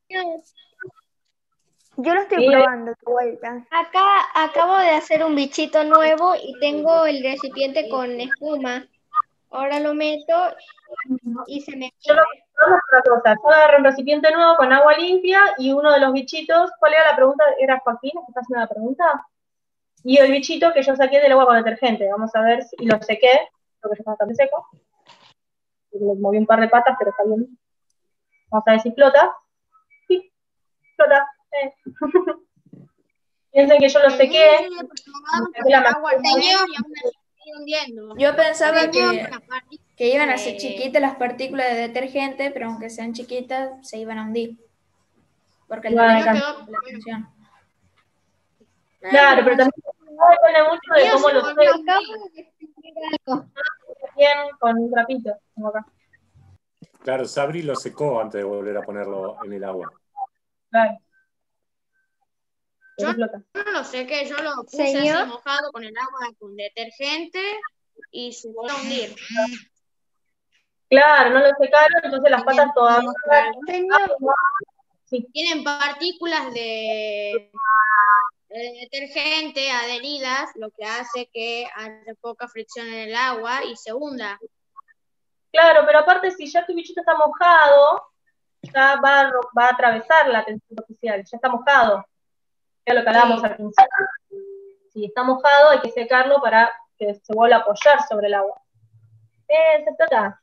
Yo lo estoy Sí. probando de vuelta. Acá acabo de hacer un bichito nuevo y tengo el recipiente con espuma. Ahora lo meto y se me... Yo lo vamos a otra cosa. Yo agarro un recipiente nuevo con agua limpia y uno de los bichitos, ¿cuál era la pregunta? ¿Era Joaquín que está haciendo la pregunta? Y el bichito que yo saqué del agua con detergente. Vamos a ver si y lo sequé, porque ya está bastante seco. Le moví un par de patas, pero está bien. Vamos a ver si flota. Sí, flota. eh. Piensen que yo lo sequé. Yo pensaba que, que iban a ser de- chiquitas las partículas de detergente, pero aunque sean chiquitas, se iban a hundir. Porque el Iban a detergente alcanzar. llama la atención. Claro, pero también depende mucho de cómo lo. Bien con un trapito. como acá. Claro, Sabri lo secó antes de volver a ponerlo en el agua. Claro. Yo no lo sé, que yo lo puse Señor. así mojado con el agua con detergente y se volvió a hundir. Claro, no lo secaron, entonces las patas todas. Señor, Sí. Tienen partículas de, de detergente adheridas, lo que hace que haya poca fricción en el agua y se hunda. Claro, pero aparte si ya tu bichito está mojado, ya va a, ro- va a atravesar la tensión superficial, ya está mojado. Ya lo que hablábamos al principio. Si está mojado hay que secarlo para que se vuelva a apoyar sobre el agua. Eh, se trata.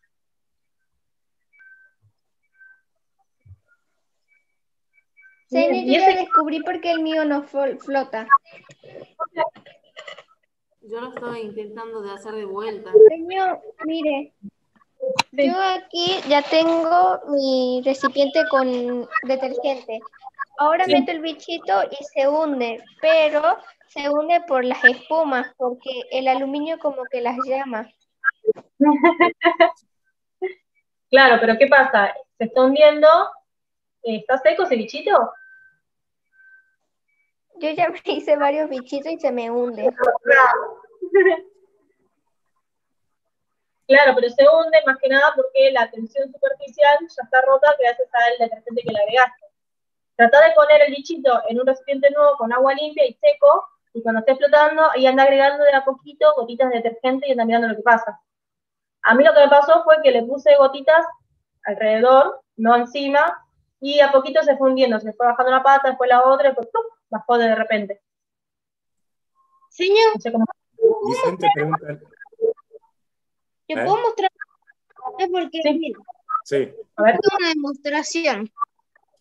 Señor, yo ya descubrí por qué el mío no flo- flota. Yo lo estoy intentando de hacer de vuelta. Señor, mire, yo aquí ya tengo mi recipiente con detergente. Ahora Sí. meto el bichito y se hunde, pero se hunde por las espumas, porque el aluminio como que las llama. Claro, pero ¿qué pasa? Se está hundiendo, ¿está seco ese bichito? Yo ya me hice varios bichitos y se me hunde. Claro, pero se hunde más que nada porque la tensión superficial ya está rota gracias al detergente que le agregaste. Trata de poner el bichito en un recipiente nuevo con agua limpia y seco, y cuando esté flotando, ahí anda agregando de a poquito gotitas de detergente y anda mirando lo que pasa. A mí lo que me pasó fue que le puse gotitas alrededor, no encima, y a poquito se fue hundiendo, se fue bajando una pata, después la otra, y después ¡pum! bajó de repente. Señor, No sé cómo- Vicente pregunta. ¿te ¿Eh? puedo mostrar? Es porque, Sí. mira, Sí, A ver, una demostración.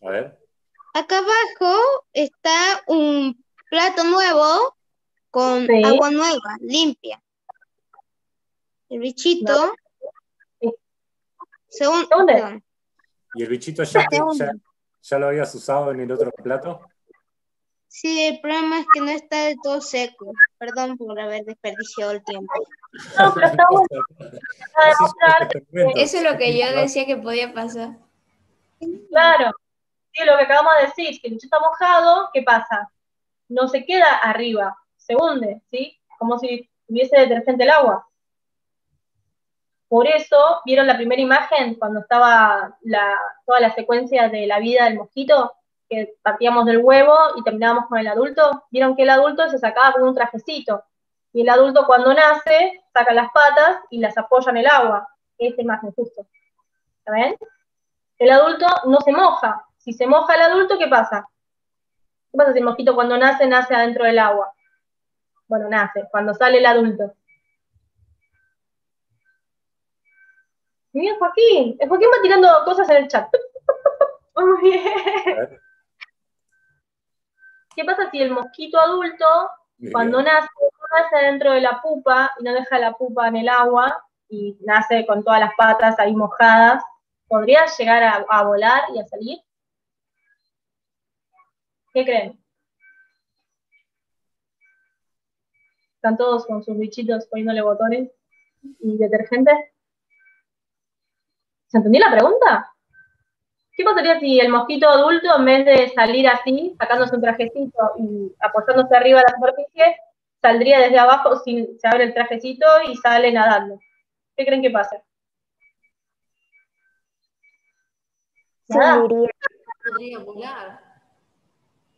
a ver. Acá abajo está un plato nuevo con Sí. agua nueva, limpia. El bichito Sí. se hun- ¿Se hunde? perdón, ¿Y el bichito ya, te- ya, ya lo habías usado en el otro plato? Sí, el problema es que no está del todo seco. Perdón por haber desperdiciado el tiempo. No, pero está bueno. Eso es lo que yo decía que podía pasar. Claro, sí, lo que acabamos de decir, si el bicho está mojado, ¿qué pasa? No se queda arriba, se hunde, ¿sí? Como si tuviese detergente el agua. Por eso, ¿vieron la primera imagen cuando estaba la, toda la secuencia de la vida del mosquito? Que partíamos del huevo y terminábamos con el adulto. Vieron que el adulto se sacaba con un trajecito. Y el adulto cuando nace, saca las patas y las apoya en el agua. Esta imagen justo. ¿Ven? El adulto no se moja. Si se moja el adulto, ¿qué pasa? ¿Qué pasa si el mosquito cuando nace, nace adentro del agua? Bueno, nace, cuando sale el adulto. Mira, Joaquín. El Joaquín va tirando cosas en el chat. Muy bien. ¿Qué pasa si el mosquito adulto, cuando bien. nace, nace dentro de la pupa y no deja la pupa en el agua y nace con todas las patas ahí mojadas? ¿Podría llegar a, a volar y a salir? ¿Qué creen? ¿Están todos con sus bichitos poniéndole botones y detergente? ¿Se entendió la pregunta? ¿Qué pasaría si el mosquito adulto, en vez de salir así, sacándose un trajecito y apoyándose arriba de la superficie, saldría desde abajo, sin, se abre el trajecito y sale nadando? ¿Qué creen que pasa? Nada. No podría volar.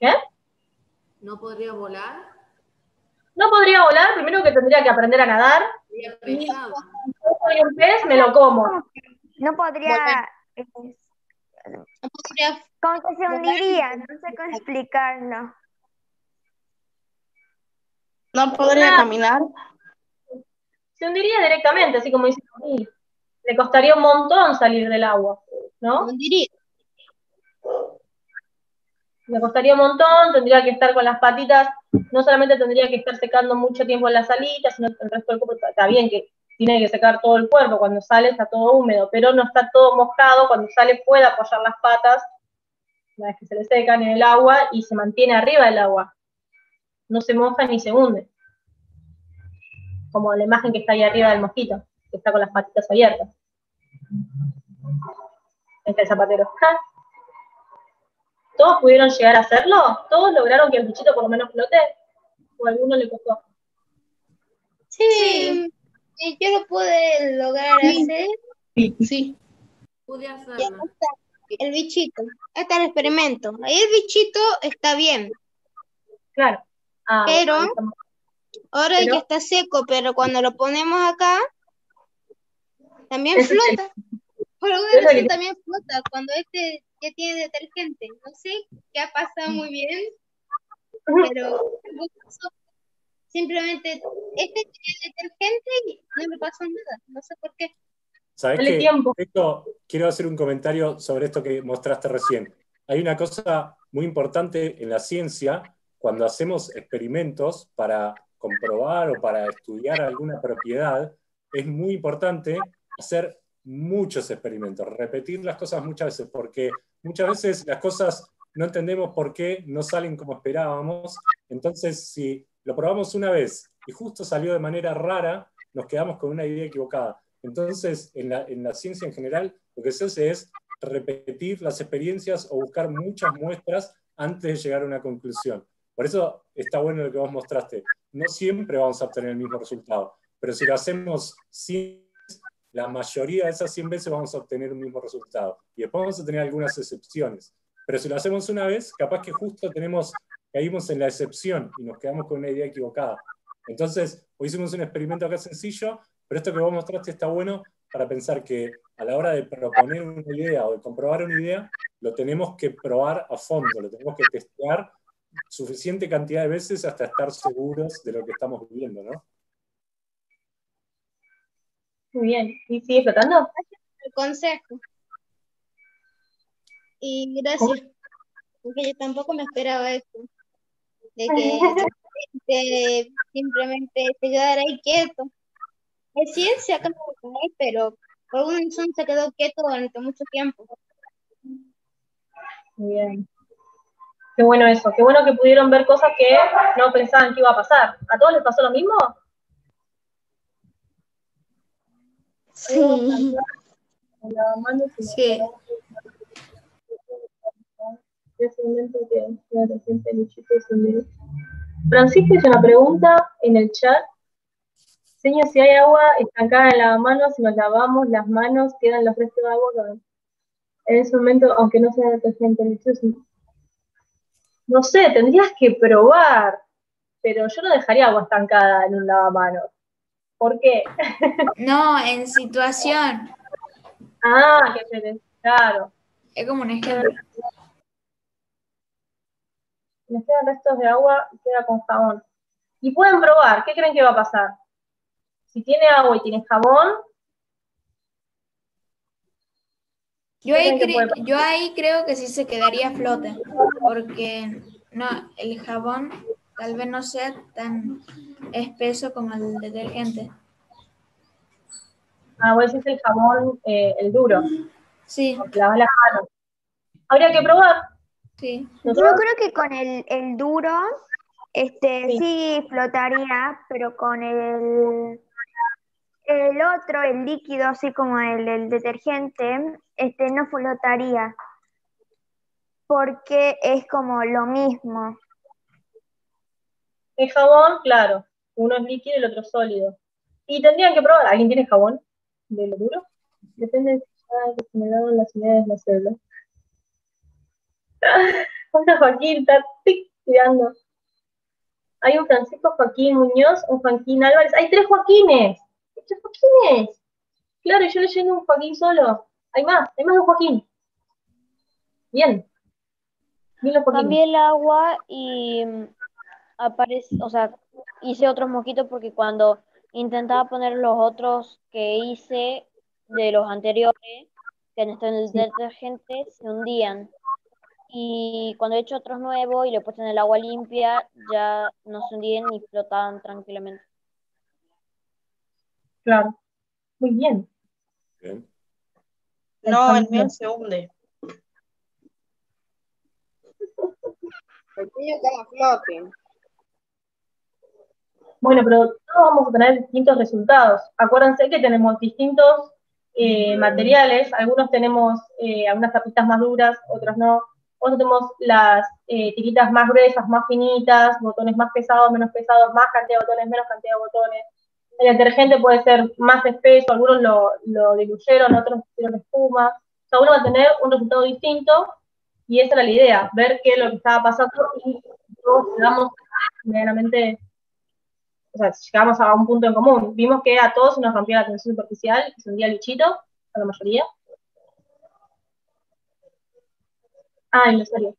¿Qué? No podría volar. No podría volar, primero que tendría que aprender a nadar. Sería Y pesado. si soy un pez, me lo como. No podría, eh, No podría como que se hundiría, no sé cómo explicarlo. No podría caminar. Se hundiría directamente, así como dice Camil. Le costaría un montón salir del agua, ¿no? hundiría. Le costaría un montón, tendría que estar con las patitas, no solamente tendría que estar secando mucho tiempo en las alitas, sino el resto del cuerpo, está bien que tiene que secar todo el cuerpo, cuando sale está todo húmedo, pero no está todo mojado, cuando sale puede apoyar las patas, una vez que se le secan en el agua, y se mantiene arriba del agua. No se moja ni se hunde. Como la imagen que está ahí arriba del mosquito, que está con las patitas abiertas. Este es el zapatero. ¿Todos pudieron llegar a hacerlo? ¿Todos lograron que el bichito por lo menos flote? ¿O a alguno le costó? Sí, yo lo pude lograr hacer. Sí. Pude hacerlo. el bichito. Está el experimento. Ahí el bichito está bien, Claro. Ah, pero ahora Pero- ya está seco, pero cuando lo ponemos acá, también flota. Por alguna razón que- también flota cuando este ya tiene detergente. No sé qué ha pasado muy bien, pero. Simplemente este tiene detergente y no le pasó nada. No sé por qué. ¿Sabes Dale qué? tiempo. Esto, quiero hacer un comentario sobre esto que mostraste recién. Hay una cosa muy importante en la ciencia cuando hacemos experimentos para comprobar o para estudiar alguna propiedad. Es muy importante hacer muchos experimentos, repetir las cosas muchas veces, porque muchas veces las cosas no entendemos por qué no salen como esperábamos. Entonces, si lo probamos una vez y justo salió de manera rara, nos quedamos con una idea equivocada. Entonces, en la, en la ciencia en general, lo que se hace es repetir las experiencias o buscar muchas muestras antes de llegar a una conclusión. Por eso está bueno lo que vos mostraste. No siempre vamos a obtener el mismo resultado, pero si lo hacemos 100 la mayoría de esas 100 veces vamos a obtener un mismo resultado. Y después vamos a tener algunas excepciones. Pero si lo hacemos una vez, capaz que justo tenemos, caímos en la excepción y nos quedamos con una idea equivocada. Entonces, hoy hicimos un experimento acá sencillo, pero esto que vos mostraste está bueno para pensar que a la hora de proponer una idea o de comprobar una idea, lo tenemos que probar a fondo, lo tenemos que testear suficiente cantidad de veces hasta estar seguros de lo que estamos viviendo, ¿no? Muy bien. ¿Y sigue flotando? El consejo. Y gracias. Porque yo tampoco me esperaba esto. De que de simplemente se quedara ahí quieto. Es ciencia, claro, ¿eh? pero por alguna razón se quedó quieto durante mucho tiempo. Bien. Qué bueno eso. Qué bueno que pudieron ver cosas que no pensaban que iba a pasar. ¿A todos les pasó lo mismo? Sí. Sí. Francisco hizo una pregunta en el chat. Diseño si hay agua estancada en lavamanos, si nos lavamos las manos, quedan los restos de agua. En ese momento, aunque no sea detergente, entonces, no sé, tendrías que probar, pero yo no dejaría agua estancada en un lavamanos. ¿Por qué? No, en situación. Ah, que claro. Es como un ejemplo. Les quedan restos de agua, queda con jabón. Y pueden probar, ¿qué creen que va a pasar? Si tiene agua y tiene jabón, Yo ahí, yo ahí creo que sí se quedaría a flote, porque no, el jabón tal vez no sea tan espeso como el detergente. ah, vos decís el jabón, eh, el duro, Sí, lavas las manos. Habría que probar. Sí. Yo creo que con el, el duro, este, Sí. sí. flotaría, pero con el, el otro, el líquido, así como el, el detergente, este, no flotaría. Porque es como lo mismo. El jabón, claro, uno es líquido y el otro es sólido. Y tendrían que probar, ¿alguien tiene jabón de lo duro? Depende de si ya que se me dan las unidades de la célula. Hola Joaquín, está tic, tirando. Hay un Francisco Joaquín Muñoz, un Joaquín Álvarez. ¡Hay tres Joaquines! ¡Hay tres Joaquines! Claro, yo leyendo un Joaquín solo. Hay más, hay más de un Joaquín. Bien. Cambié el agua y mm, aparece, o sea, hice otros mosquitos porque cuando intentaba poner los otros que hice de los anteriores, que han estado en el detergente, se hundían. Y cuando he hecho otros nuevos y le he puesto en el agua limpia, ya no se hundían y flotaban tranquilamente. Claro. Muy bien. Bien. No, el mío se hunde. El tuyo queda a flote. Bueno, pero todos vamos a tener distintos resultados. Acuérdense que tenemos distintos eh, materiales, algunos tenemos eh, algunas tapitas más duras, otros no. Otros tenemos las eh, tiritas más gruesas, más finitas, botones más pesados, menos pesados, más cantidad de botones, menos cantidad de botones. El detergente puede ser más espeso, algunos lo, diluyeron, otros hicieron espuma. Cada uno va a tener un resultado distinto y esa era la idea, ver qué es lo que estaba pasando y todos quedamos medianamente o sea, llegamos a un punto en común. Vimos que a todos se nos rompía la tensión superficial, se hundía el bichito, a la mayoría. Ah, en serio.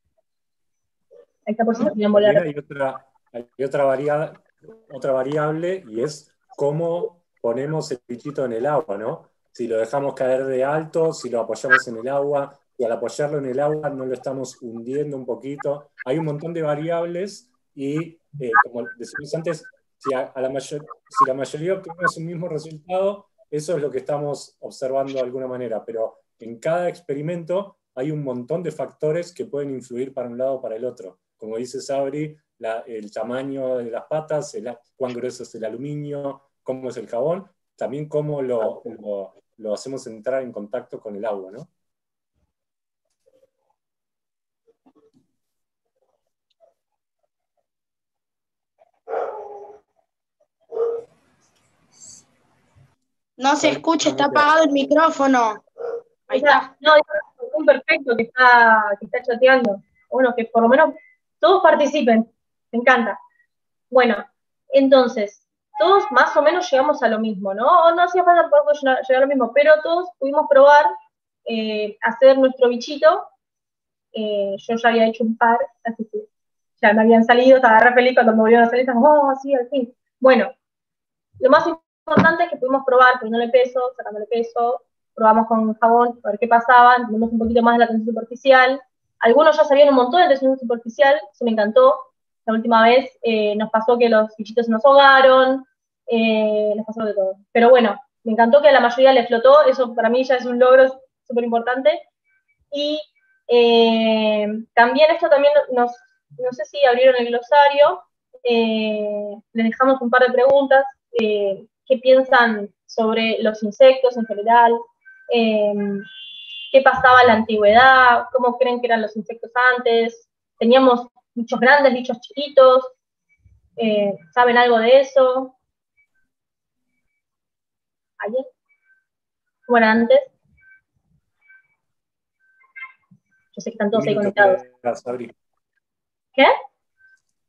Ahí está por si quieren volver. También hay otra, hay otra, varia- otra variable y es cómo ponemos el bichito en el agua, ¿no? Si lo dejamos caer de alto, si lo apoyamos en el agua, y al apoyarlo en el agua no lo estamos hundiendo un poquito. Hay un montón de variables y, eh, como decimos antes, si, a, a la mayor- si la mayoría obtenemos un mismo resultado, eso es lo que estamos observando de alguna manera, pero en cada experimento hay un montón de factores que pueden influir para un lado o para el otro. Como dice Sabri, la- el tamaño de las patas, el- cuán grueso es el aluminio, cómo es el jabón, también cómo lo, lo- lo hacemos entrar en contacto con el agua, ¿no? No se escucha, está apagado el micrófono. Ahí está. No, es un perfecto que está, que está chateando. Bueno, que por lo menos todos participen. Me encanta. Bueno, entonces, todos más o menos llegamos a lo mismo, ¿no? O no hacía falta tampoco llegar llegar a lo mismo, pero todos pudimos probar eh, hacer nuestro bichito. Eh, yo ya había hecho un par, así que ya me habían salido, estaba re feliz cuando me volvieron a salir, estaba, oh, sí, al fin. Bueno, lo más importante es que pudimos probar poniéndole peso, sacándole peso, probamos con jabón, a ver qué pasaba, entendimos un poquito más de la tensión superficial. Algunos ya sabían un montón de tensión superficial, eso me encantó. La última vez eh, nos pasó que los bichitos se nos ahogaron, eh, nos pasó de todo. Pero bueno, me encantó que a la mayoría le flotó, eso para mí ya es un logro súper importante. Y eh, también esto también nos, no sé si abrieron el glosario, eh, les dejamos un par de preguntas, qué piensan sobre los insectos en general, eh, qué pasaba en la antigüedad, cómo creen que eran los insectos antes, teníamos bichos grandes, bichos chiquitos, eh, ¿saben algo de eso? ¿Alguien? ¿Cómo era antes? Yo sé que están todos ahí conectados. queda. ¿Qué?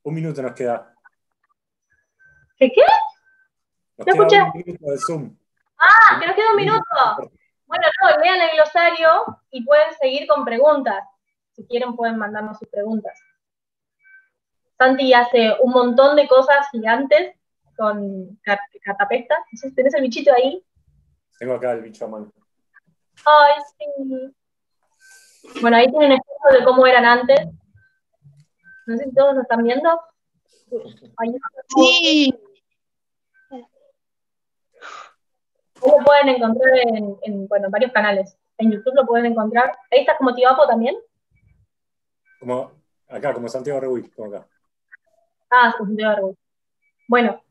Un minuto nos queda. ¿Qué qué? Nos ¿No escuché? un minuto de Zoom. Ah, que nos queda un minuto. Bueno, no, lean el glosario y pueden seguir con preguntas. Si quieren pueden mandarnos sus preguntas. Santi hace un montón de cosas gigantes con cat- catapesta. No sé si ¿Tenés el bichito ahí? Tengo acá el bicho a mano. Ay, sí. Bueno, ahí tienen ejemplo de cómo eran antes. No sé si todos lo están viendo. Ahí Sí. Lo pueden encontrar en, en, bueno, en varios canales. En YouTube lo pueden encontrar. Ahí está como Tibapo también. Como acá, como Santiago Rebuy, como acá. Ah, de árbol. Bueno,